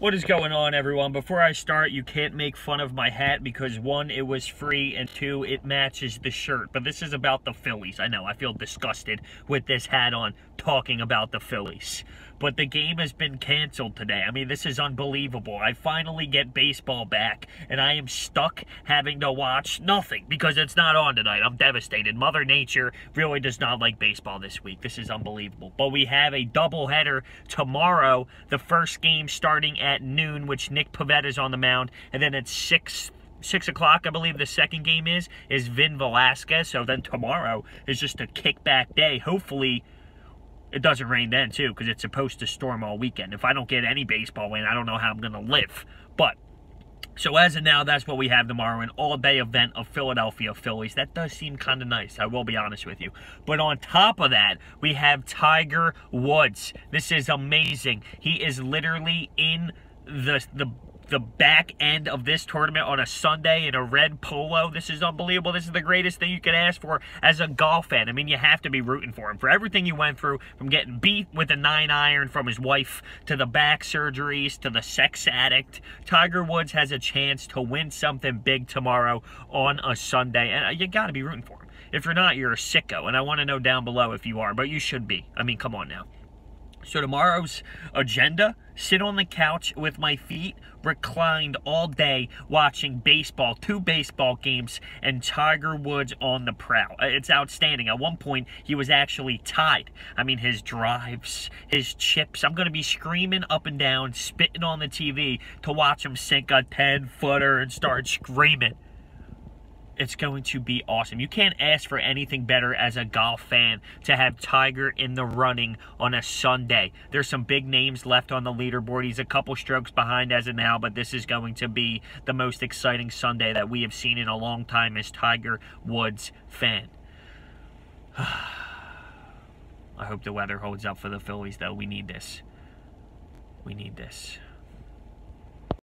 What is going on, everyone? Before I start, you can't make fun of my hat because one, it was free, and two, it matches the shirt. But this is about the Phillies. I know, I feel disgusted with this hat on talking about the Phillies. But the game has been canceled today. I mean, this is unbelievable. I finally get baseball back, and I am stuck having to watch nothing because it's not on tonight. I'm devastated. Mother Nature really does not like baseball this week. This is unbelievable. But we have a doubleheader tomorrow. The first game starting at noon, which Nick Pivetta is on the mound, and then at 6 six o'clock, I believe the second game is, is Vin Velasquez. So then tomorrow is just a kickback day. Hopefully, it doesn't rain then too, because it's supposed to storm all weekend. If I don't get any baseball win, I don't know how I'm gonna live. But so as of now, that's what we have tomorrow, an all-day event of Philadelphia Phillies. That does seem kind of nice, I will be honest with you. But on top of that, we have Tiger Woods. This is amazing. He is literally in the the the back end of this tournament on a Sunday in a red polo. This is unbelievable. This is the greatest thing you could ask for as a golf fan. I mean, you have to be rooting for him for everything he went through from getting beat with a nine iron from his wife to the back surgeries to the sex addict. Tiger Woods has a chance to win something big tomorrow on a Sunday, and uh, you got to be rooting for him. If you're not, you're a sicko, and I want to know down below if you are, but you should be. I mean, come on now. So tomorrow's agenda, sit on the couch with my feet reclined all day watching baseball, two baseball games, and Tiger Woods on the prowl. Uh, it's outstanding. At one point, he was actually tied. I mean, his drives, his chips. I'm going to be screaming up and down, spitting on the TV to watch him sink a 10-footer and start screaming it's going to be awesome. You can't ask for anything better as a golf fan to have Tiger in the running on a Sunday. There's some big names left on the leaderboard. He's a couple strokes behind as of now, but this is going to be the most exciting Sunday that we have seen in a long time as Tiger Woods fan. I hope the weather holds up for the Phillies, though. We need this. We need this.